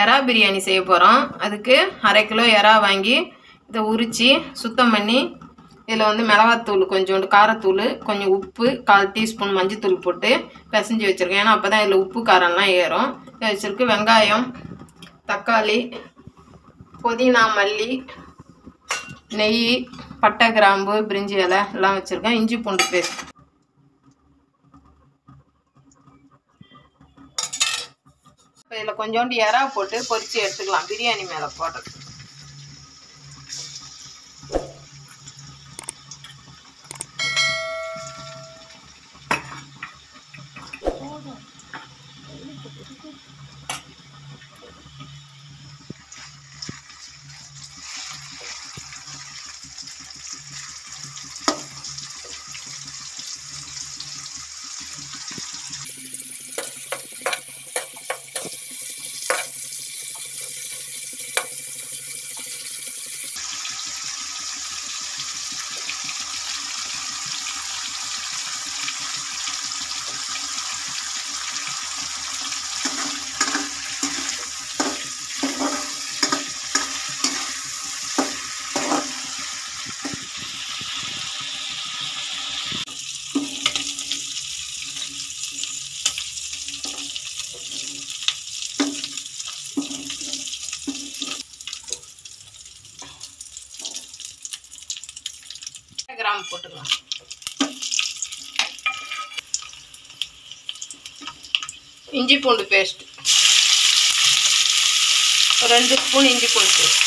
எறா பிரியாணி செய்ய போகிறோம் அதுக்கு அரை கிலோ எறா வாங்கி இதை உரித்து சுத்தம் பண்ணி இதில் வந்து மிளகாத்தூள் கொஞ்சோண்டு காரத்தூள் கொஞ்சம் உப்பு கால் டீஸ்பூன் மஞ்சத்தூள் போட்டு பிசைஞ்சு வச்சுருக்கேன். ஏன்னா அப்போ தான் இதில் உப்பு காரம்லாம் ஏறும். இதை வச்சுருக்கு வெங்காயம் தக்காளி புதினா மல்லி நெய் பட்டை கிராம்பு பிரிஞ்சி இலை எல்லாம் வச்சுருக்கேன். இஞ்சி பூண்டு பேஸ்ட். இப்போ இதில் கொஞ்சோண்டு எறா போட்டு பொரித்து எடுத்துக்கலாம். பிரியாணி மேலே போடுறது போட்டுக்கலாம். இஞ்சி பூண்டு பேஸ்ட் ரெண்டு ஸ்பூன் இஞ்சி பூண்டு பேஸ்ட்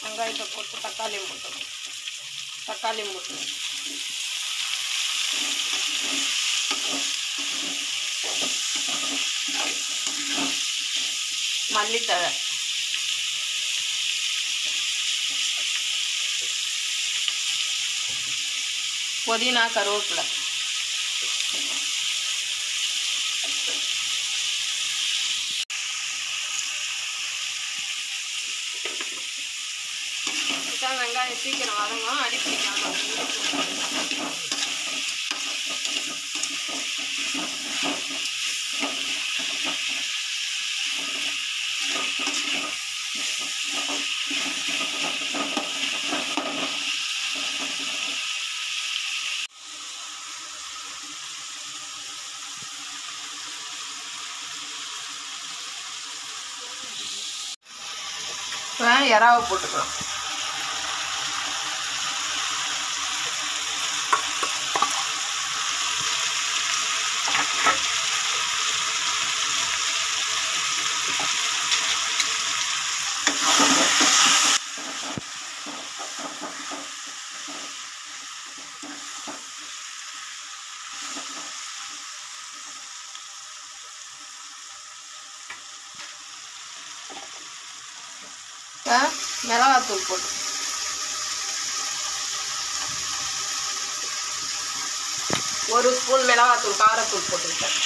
வெங்காயத்தை போட்டு தக்காளி போட்டணும் தக்காளி போட்டணும் மல்லித்தழை. புதினா கருவேப்பிலை. வெங்காயம் சீக்கிரம் வதங்கும் அடி பிடிக்காம இப்போ இறாவை போட்டுக்கலாம். இப்போ மிளகாத்தூள் போட்டு. ஒரு ஸ்பூன் மிளகாத்தூள் காரத்தூள் போட்டுக்கிட்டேன்.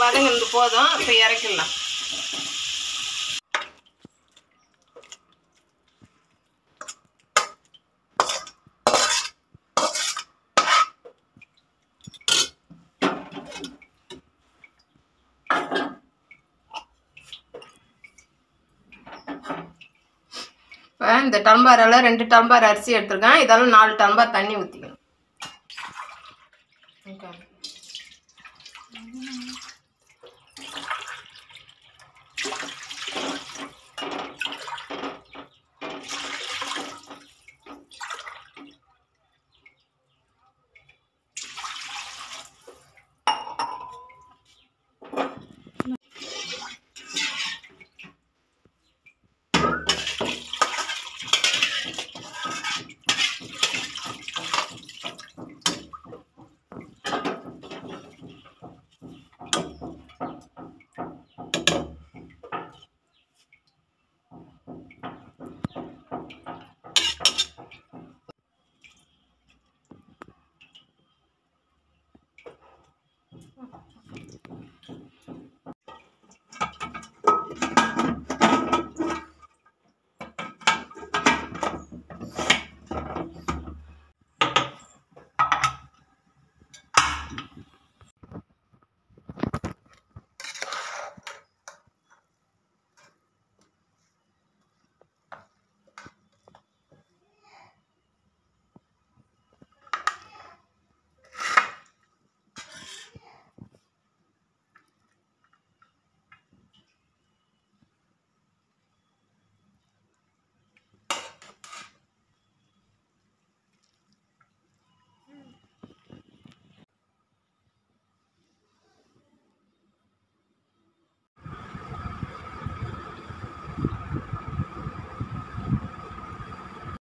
வதங்கிறது போதும் இப்போ இறக்கிடலாம். இந்த டம்பாரில் ரெண்டு டம்பார் அரிசி எடுத்துருக்கேன். இதெல்லாம் நாலு டம்பார் தண்ணி ஊற்றிக்கணும் ஓகே